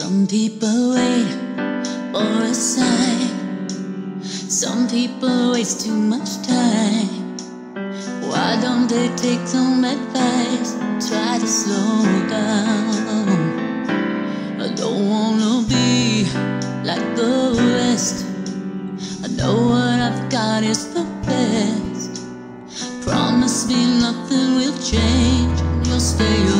Some people wait for a sign. Some people waste too much time. Why don't they take some advice? Try to slow down. I don't wanna be like the rest. I know what I've got is the best. Promise me nothing will change. You'll stay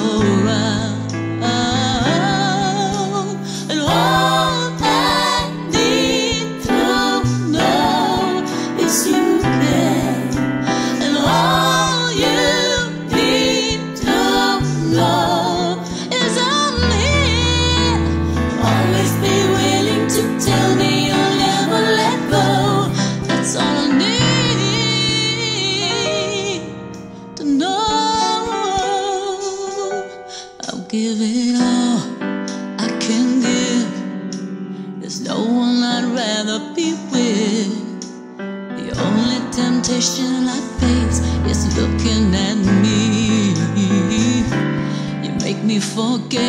Always be willing to tell me you'll never let go. That's all I need to know. I'll give it all I can give. There's no one I'd rather be with. The only temptation I face is looking at me. You make me forget.